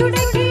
ചുടക്കി